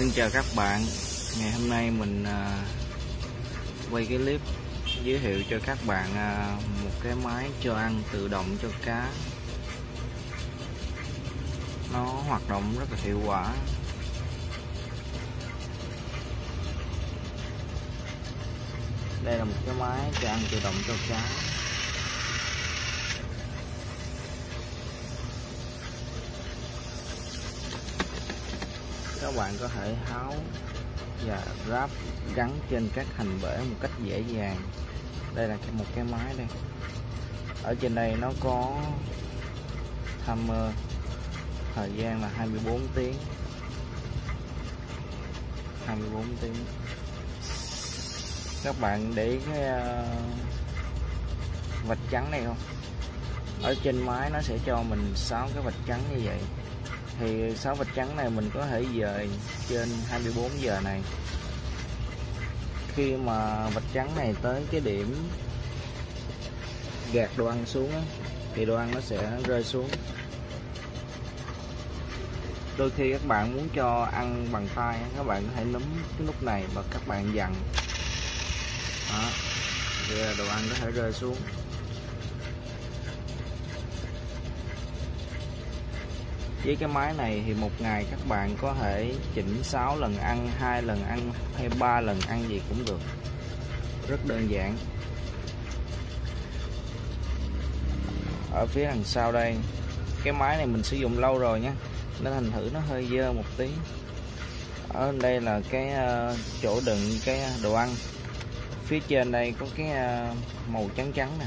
Xin chào các bạn. Ngày hôm nay mình à, quay cái clip giới thiệu cho các bạn à, một cái máy cho ăn tự động cho cá. Nó hoạt động rất là hiệu quả. Đây là một cái máy cho ăn tự động cho cá. Các bạn có thể tháo và ráp gắn trên các thành bể một cách dễ dàng. Đây là một cái máy đây. Ở trên đây nó có timer thời gian là 24 tiếng. 24 tiếng. Các bạn để cái ờ, vạch trắng này không? Ở trên máy nó sẽ cho mình 6 cái vạch trắng như vậy thì sáu vạch trắng này mình có thể dời trên 24 giờ này. Khi mà vạch trắng này tới cái điểm gạt đồ ăn xuống thì đồ ăn nó sẽ rơi xuống. Đôi khi các bạn muốn cho ăn bằng tay các bạn có thể núm cái nút này và các bạn dằn đó đồ ăn có thể rơi xuống. Với cái máy này thì một ngày các bạn có thể chỉnh 6 lần ăn, hai lần ăn, hay ba lần ăn gì cũng được. Rất đơn giản. Ở phía đằng sau đây, cái máy này mình sử dụng lâu rồi nhé nên thành thử nó hơi dơ một tí. Ở đây là cái ờ, chỗ đựng cái đồ ăn. Phía trên đây có cái ờ, màu trắng trắng nè.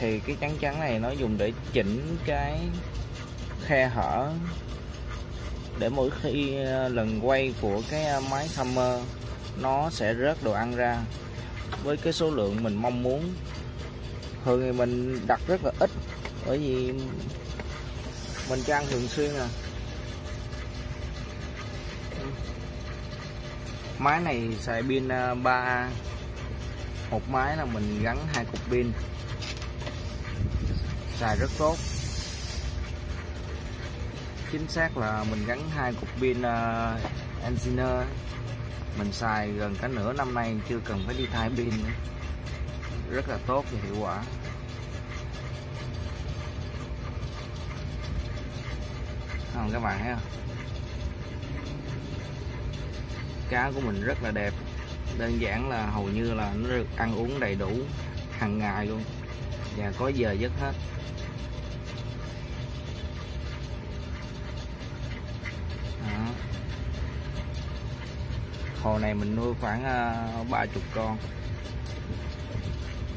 Thì cái trắng trắng này nó dùng để chỉnh cái khe hở để mỗi khi ờ, lần quay của cái ờ, máy Hammer, nó sẽ rớt đồ ăn ra. Với cái số lượng mình mong muốn, thường thì mình đặt rất là ít, bởi vì mình cho ăn thường xuyên à. Máy này xài pin ờ, 3A một máy là mình gắn hai cục pin. Xài rất tốt chính xác là mình gắn hai cục pin uh, Engineer. Mình xài gần cả nửa năm nay chưa cần phải đi thay pin nữa. Rất là tốt và hiệu quả. Không các bạn thấy không? Cá của mình rất là đẹp. Đơn giản là hầu như là nó được ăn uống đầy đủ hàng ngày luôn. Và có giờ giấc hết. Hồ này mình nuôi khoảng ờ, ba chục con.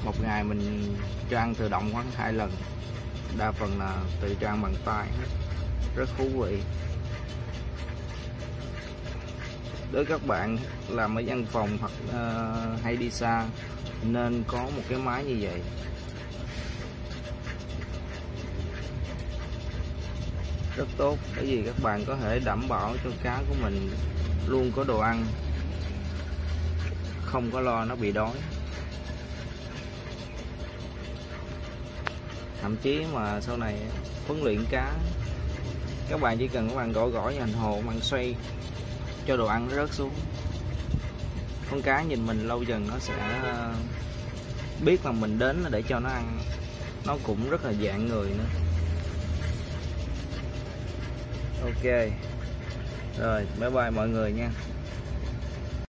Một ngày mình cho ăn tự động khoảng hai lần. Đa phần là tự cho ăn bằng tay. Rất thú vị. Đối các bạn làm ở văn phòng hoặc uh, hay đi xa nên có một cái máy như vậy. Rất tốt. Bởi vì các bạn có thể đảm bảo cho cá của mình luôn có đồ ăn, không có lo nó bị đói. Thậm chí mà sau này huấn luyện cá, các bạn chỉ cần các bạn gõ gõ vào hành hồ, bạn xoay cho đồ ăn nó rớt xuống. Con cá nhìn mình lâu dần nó sẽ ờ, biết là mình đến để cho nó ăn. Nó cũng rất là dạng người nữa ok. Rồi bye bye mọi người nha.